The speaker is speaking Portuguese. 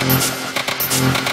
Música